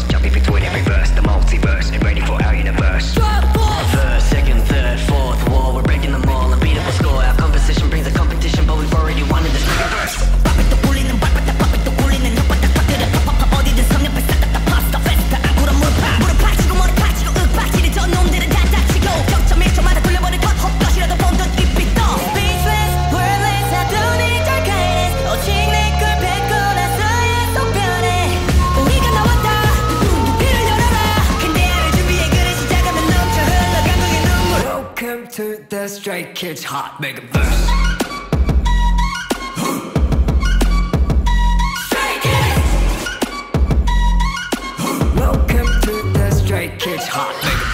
just jumping between every to the straight kids hot, make a verse. Welcome to the Straight Kids Hot.